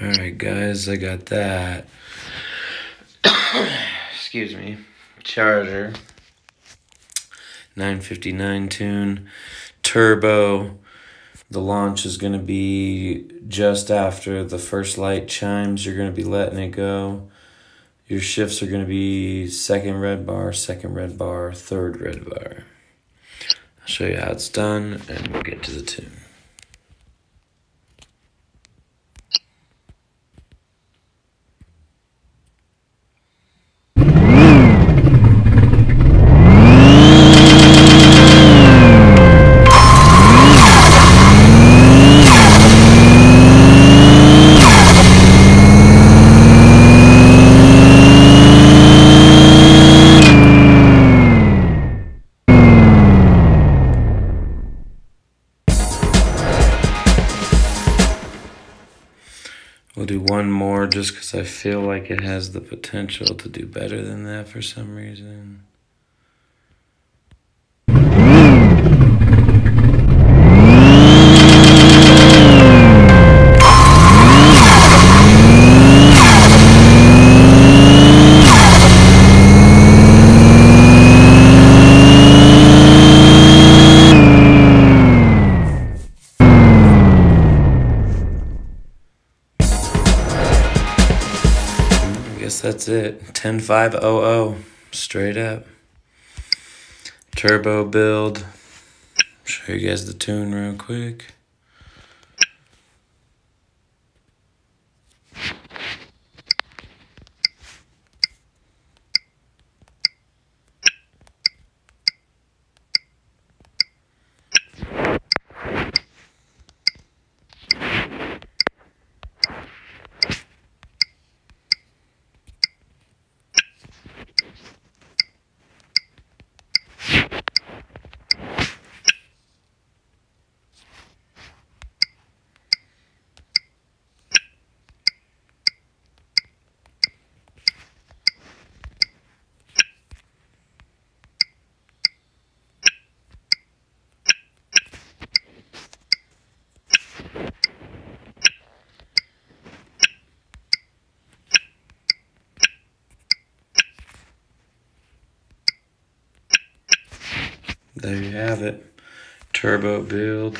Alright, guys, I got that. Excuse me. Charger. 959 tune. Turbo. The launch is going to be just after the first light chimes. You're going to be letting it go. Your shifts are going to be second red bar, second red bar, third red bar. I'll show you how it's done and we'll get to the tune. We'll do one more just because I feel like it has the potential to do better than that for some reason. Guess that's it. 10500 straight up. Turbo build. Show you guys the tune real quick. There you have it. Turbo build.